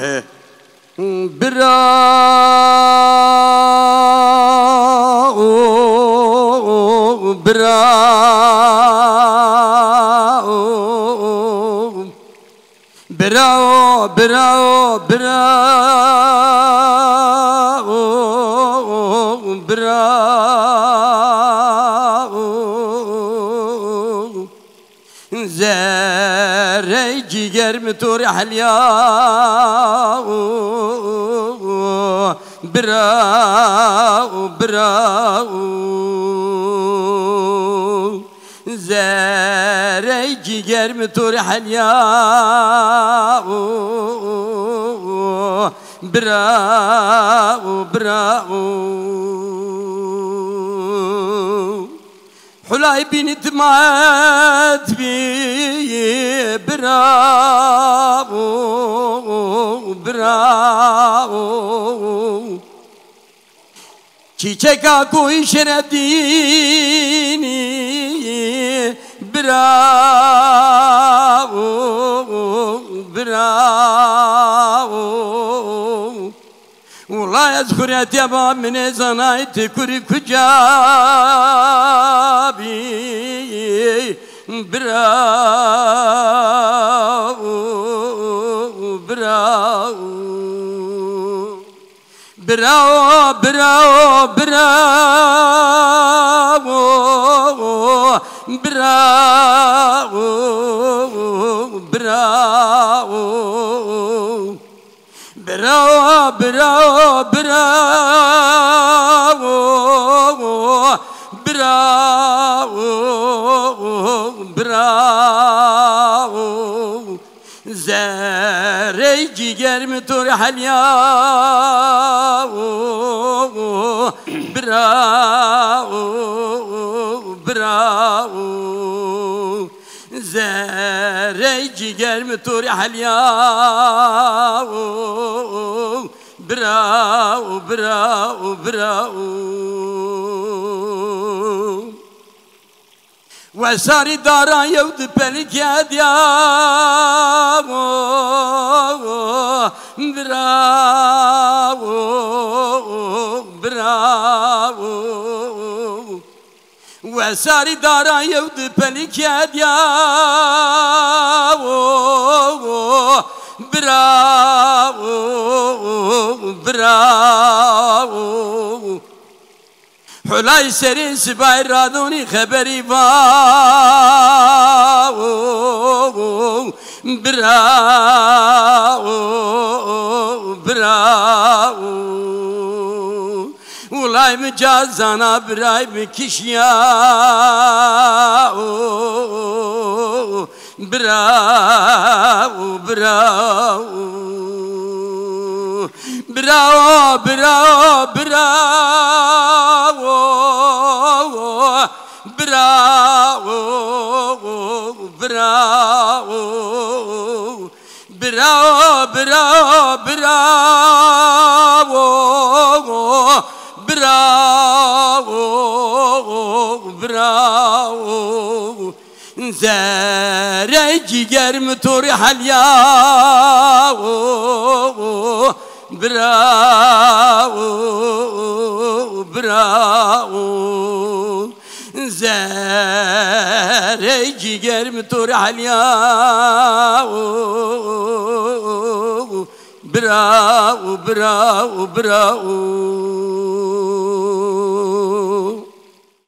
है बिरा ओ, ओ बिरा ओ, ओ बिरा ओ बिरा ओ बिरा ओ बिरा شجر متورح الياو براو براو زاري جيجر متورح الياو براو براو حلاي بن دمات بي برavo bravo. Çiçek aku işaretini bravo bravo. Ula yazkur et yabam ne zanayt kur kucak brau, brau, brau, brau, brau, brau, brau, brau, brau, brau, brau. براو زره گرم تور حلیا براو براو زره گرم تور حلیا براو براو براو وساري دارا يود بلك يا ديا براو براو وساري دارا يود بلك يا حلای سرین سپای رادونی خبری با برا برا ولای مجازانا برای مکشیا برا برا برا برا برا براو براو براو براو براو براو براو زاري جيجر متوري حاليا براو زار جگر متور حلياو براو براو براو, براو